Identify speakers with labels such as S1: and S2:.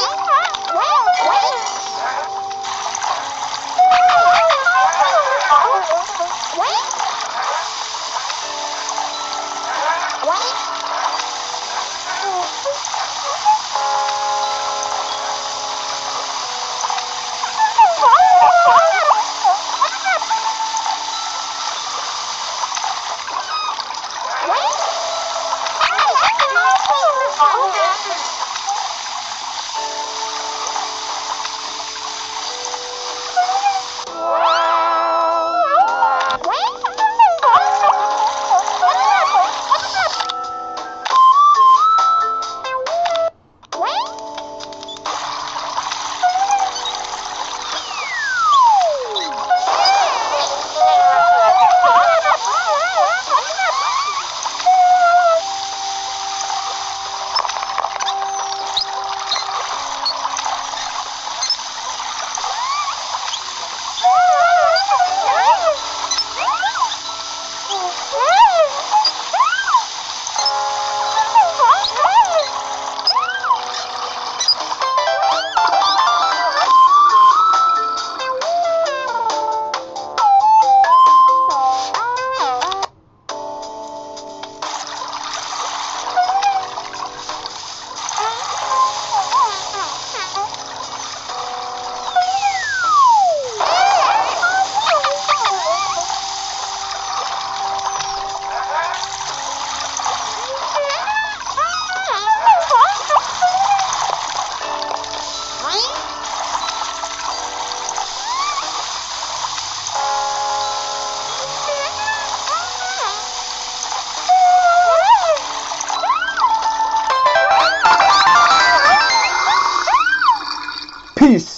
S1: Oh! Peace.